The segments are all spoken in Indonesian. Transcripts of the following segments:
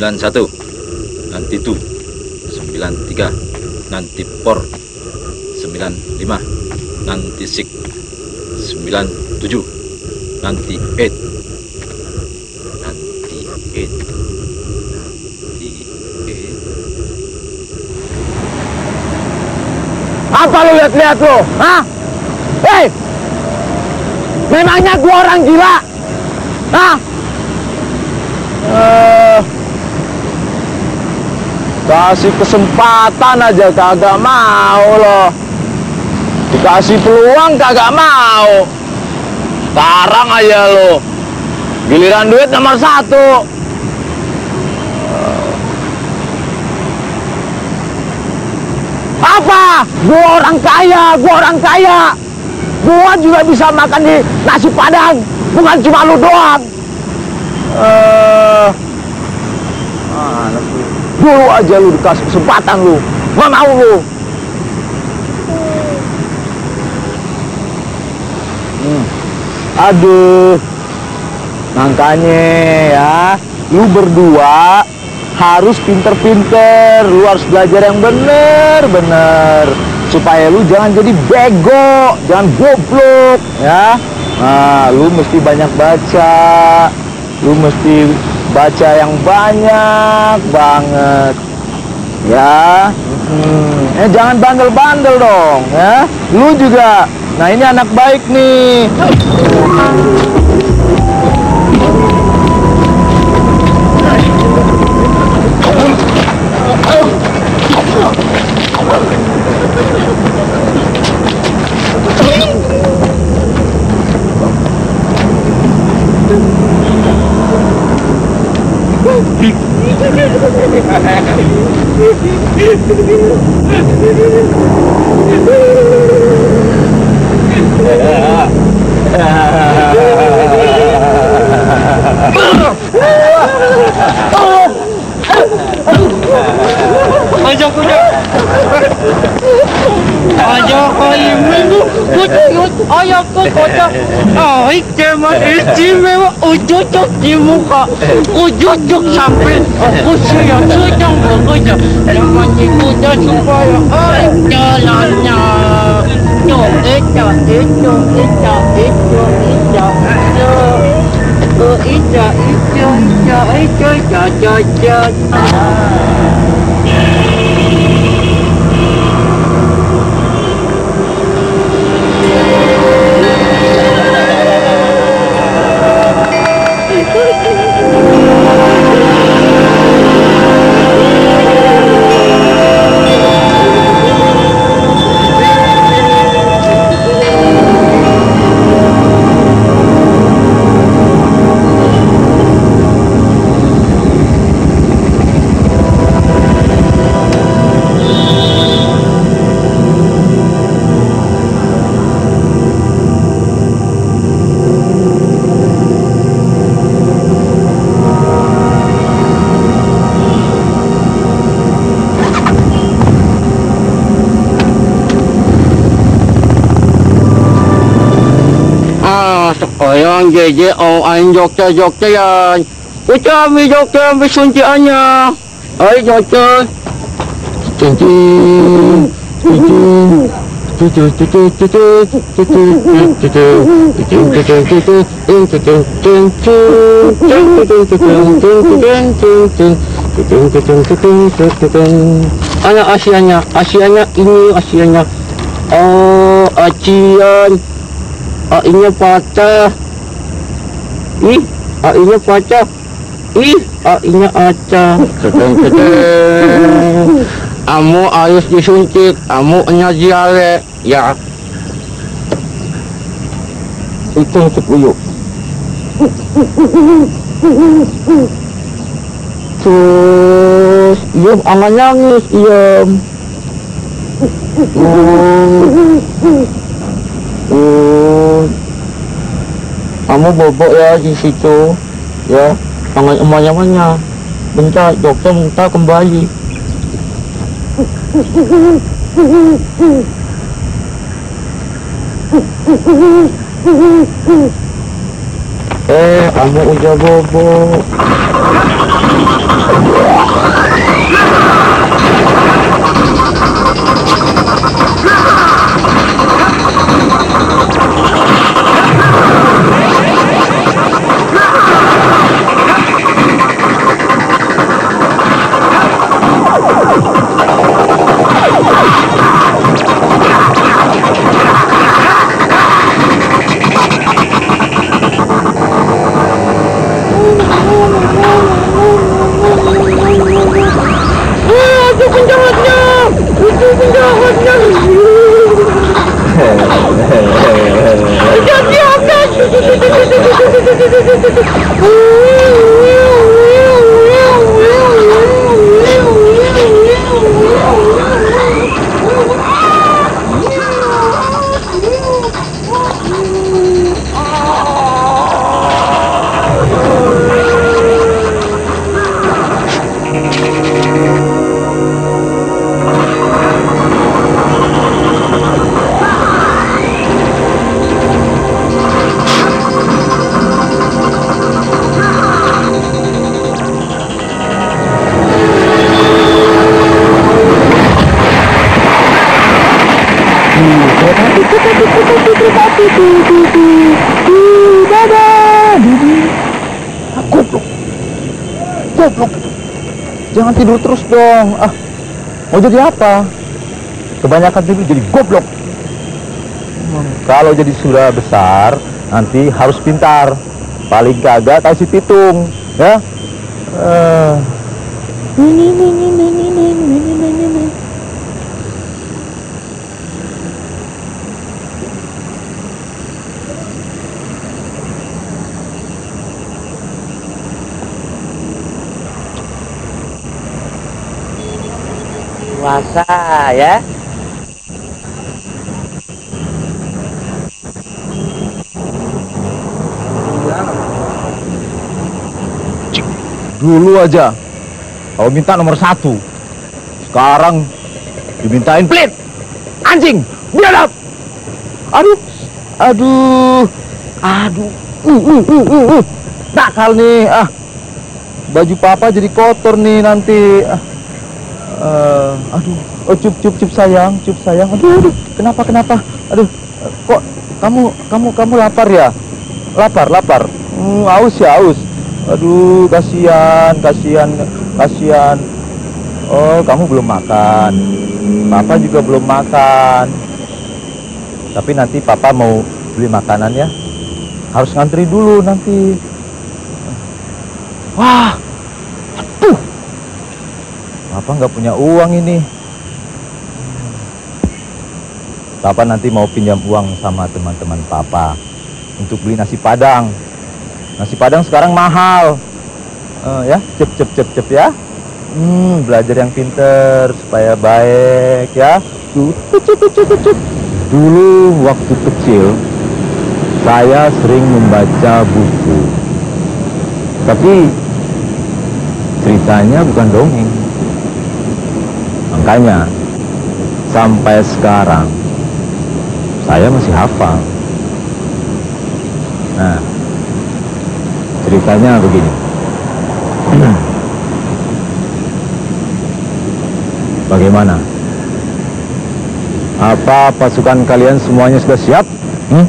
91 nanti tu 93 nanti por 95 nanti sik 97 nanti 8 nanti 8 nanti 8 Apa lu lihat-lihat lu? Hah? Hei! Memangnya gua orang gila? Hah? Eh, kasih kesempatan aja kagak mau loh. Dikasih peluang kagak mau. Sekarang aja lo. Giliran duit nomor satu. Apa? Gua orang kaya, gua orang kaya. Gua juga bisa makan di nasi padang, bukan cuma lu doang. Eh, mana Dulu aja lu dikasih kesempatan lu, nggak mau lu. Hmm. Aduh, makanya ya, lu berdua harus pinter-pinter, lu harus belajar yang bener-bener supaya lu jangan jadi bego, jangan goblok, ya. Nah, lu mesti banyak baca, lu mesti baca yang banyak banget, ya. Hmm, eh jangan bandel-bandel dong, ya. Lu juga. Nah ini anak baik nih. Aja kuda. Aja kali minggu kut ayah ke kota. Ay, cuma istimewa ujujuk di muka. Ujujuk sampai aku siap sedang bekerja. Jangan dikuda supaya ay jalannya. Itu, itu, itu, itu, itu, itu, itu. Oh, itu, itu, itu, itu, itu, itu, itu. Ah, JJ oh ain Jogja Jogja yan. Uca mi Jogja mi suntiannya. Ay Jogja. Cincin. Cincin. Anak Asianya, Asianya ini Asianya. Oh, Asian. AI-nya patah. Ih, AI-nya patah. Ih, AI-nya acah. Keteng keteng. Amu harus disuntik, amu nya diare. Ya. Itu itu. Terus, iya, angan nangis, iya. Oh, kamu bobok ya di situ, ya. Jangan emanya-emanya. Bentar, dokter minta kembali. Eh, kamu udah bobok. goblok. Goblok jangan tidur terus dong. Ah mau jadi apa? Kebanyakan tidur jadi goblok. Kalau jadi sudah besar nanti harus pintar. Paling kagak kasih pitung ya? Uh. ini ini ini. Puasa ya. dulu aja kau minta nomor satu sekarang dimintain pelit anjing biadab aduh aduh aduh uh, uh, uh, uh, uh. nakal nih ah baju papa jadi kotor nih nanti ah. Eh, aduh oh cup cup cup sayang cup sayang aduh, aduh kenapa kenapa aduh eh, kok kamu kamu kamu lapar ya lapar lapar hmm, aus ya aus Aduh, kasihan, kasihan, kasihan. Oh, kamu belum makan. Papa juga belum makan. Tapi nanti papa mau beli makanan ya. Harus ngantri dulu nanti. Wah. Papa nggak punya uang ini. Papa nanti mau pinjam uang sama teman-teman papa untuk beli nasi padang. Nasi padang sekarang mahal. Eh, ya, cep cep cep cep ya. Hmm, belajar yang pinter supaya baik ya. Dulu waktu kecil saya sering membaca buku. Tapi ceritanya bukan dongeng. Makanya sampai sekarang saya masih hafal. Nah, ceritanya begini. Bagaimana? Apa pasukan kalian semuanya sudah siap? Hmm?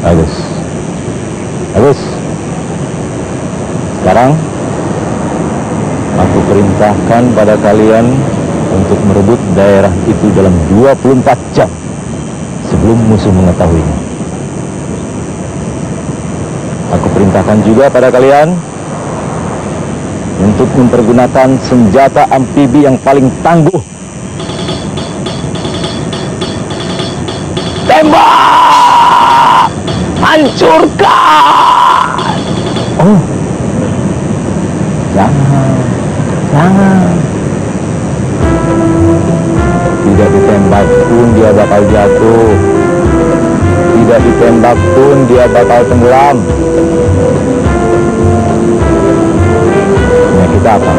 Bagus. Bagus. Sekarang perintahkan pada kalian untuk merebut daerah itu dalam 24 jam sebelum musuh mengetahuinya. Aku perintahkan juga pada kalian untuk mempergunakan senjata amfibi yang paling tangguh. Tembak! Hancurkan! Oh, jangan, jangan. Tidak ditembak pun dia bakal jatuh. Tidak ditembak pun dia bakal tenggelam. Punya kita apa?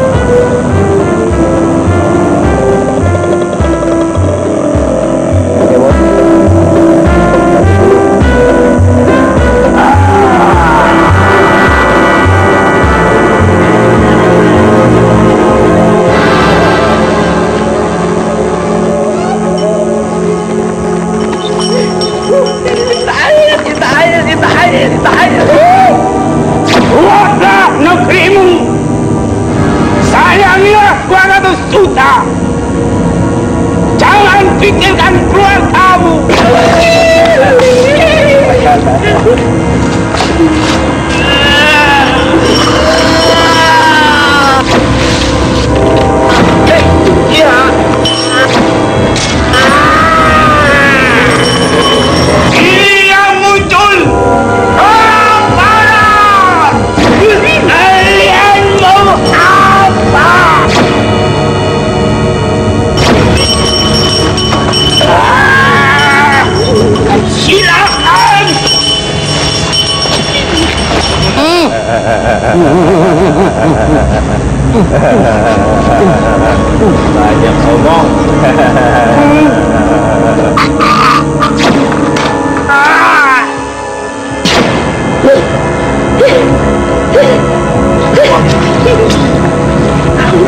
来点曝光。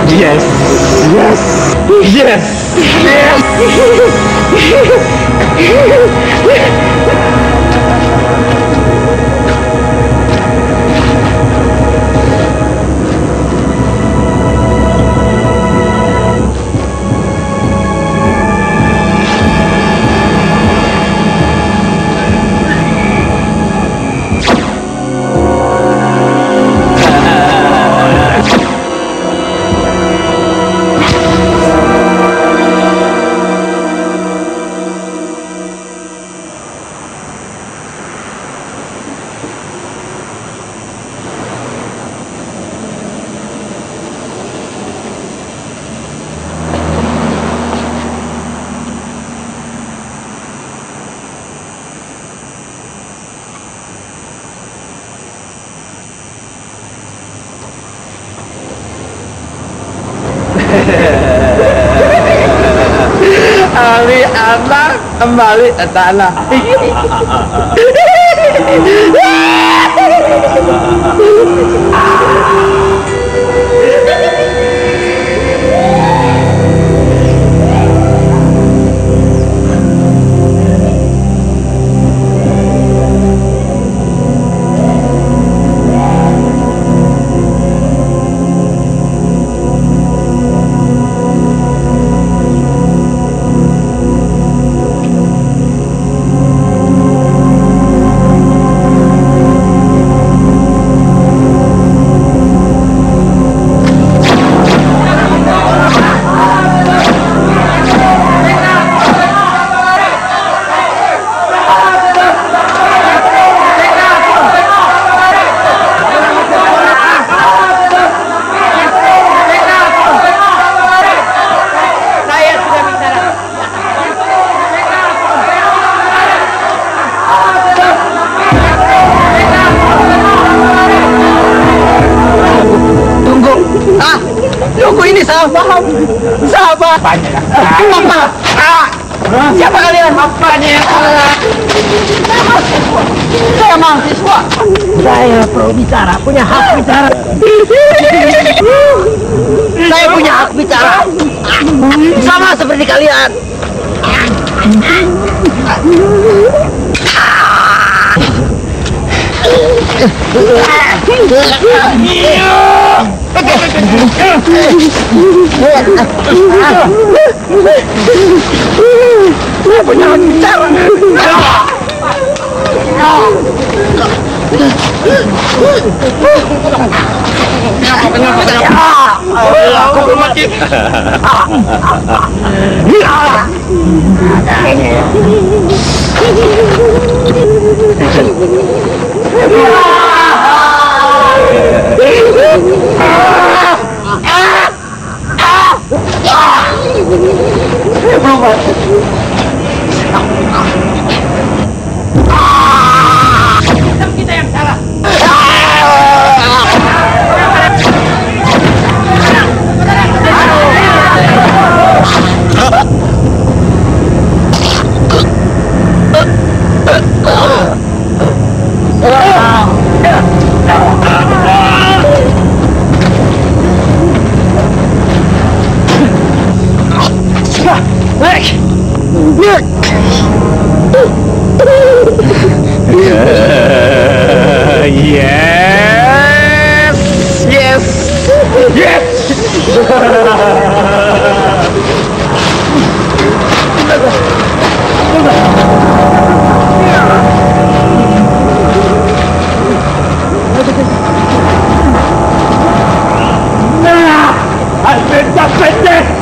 Yes. Yes. Yes. Yes. Kembali ke tanah salah paham apa ah siapa kalian? Apanya yang salah. Saya mahasiswa saya pro bicara punya hak bicara. Saya punya hak bicara. Sama seperti kalian Aku belum mati. uh, yes! Yes! Yes! ¡Atenta, pendejo!